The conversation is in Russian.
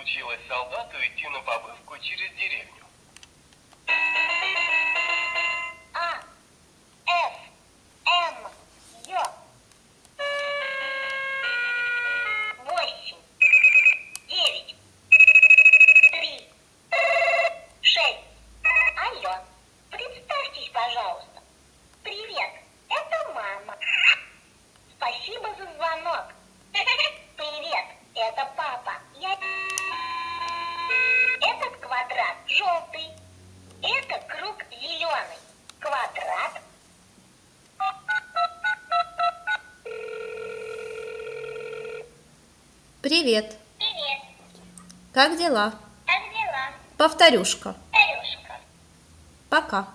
случилось солдату идти на побывку через деревню? желтый. Это круг зеленый. Квадрат. Привет. Привет. Как дела? Как дела? Повторюшка. Повторюшка. Пока.